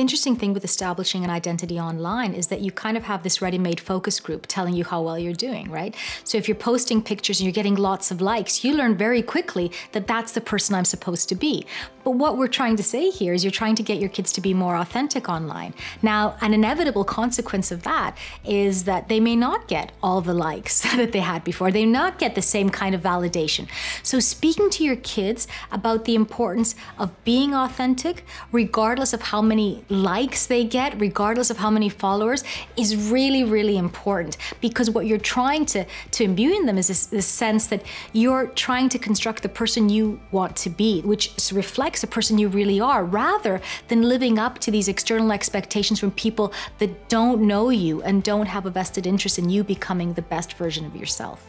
The interesting thing with establishing an identity online is that you kind of have this ready made focus group telling you how well you're doing, right? So if you're posting pictures and you're getting lots of likes, you learn very quickly that that's the person I'm supposed to be. But what we're trying to say here is you're trying to get your kids to be more authentic online. Now, an inevitable consequence of that is that they may not get all the likes that they had before. They may not get the same kind of validation. So speaking to your kids about the importance of being authentic, regardless of how many likes they get, regardless of how many followers, is really, really important because what you're trying to, to imbue in them is this, this sense that you're trying to construct the person you want to be, which reflects the person you really are, rather than living up to these external expectations from people that don't know you and don't have a vested interest in you becoming the best version of yourself.